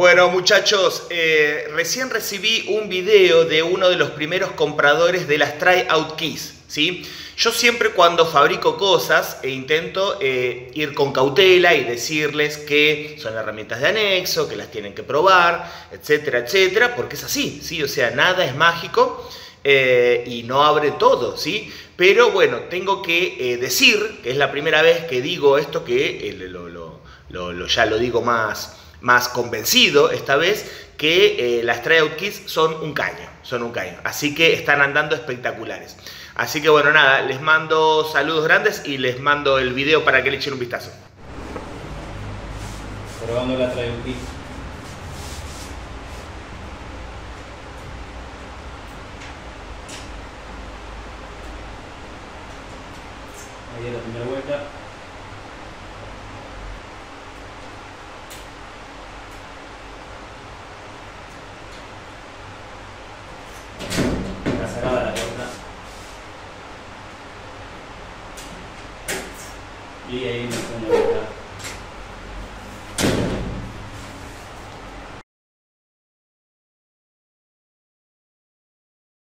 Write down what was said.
Bueno muchachos, eh, recién recibí un video de uno de los primeros compradores de las Tryout Keys. ¿sí? Yo siempre cuando fabrico cosas e intento eh, ir con cautela y decirles que son herramientas de anexo, que las tienen que probar, etcétera, etcétera, porque es así, ¿sí? o sea, nada es mágico. Eh, y no abre todo, ¿sí? Pero bueno, tengo que decir, que es la primera vez que digo esto, que lo, ya lo digo más, más convencido esta vez que eh, las tryout kits son un caño, son un caño. Así que están andando espectaculares. Así que bueno, nada, les mando saludos grandes y les mando el video para que le echen un vistazo. Probando la tryout kit. Ahí es la primera vuelta. Y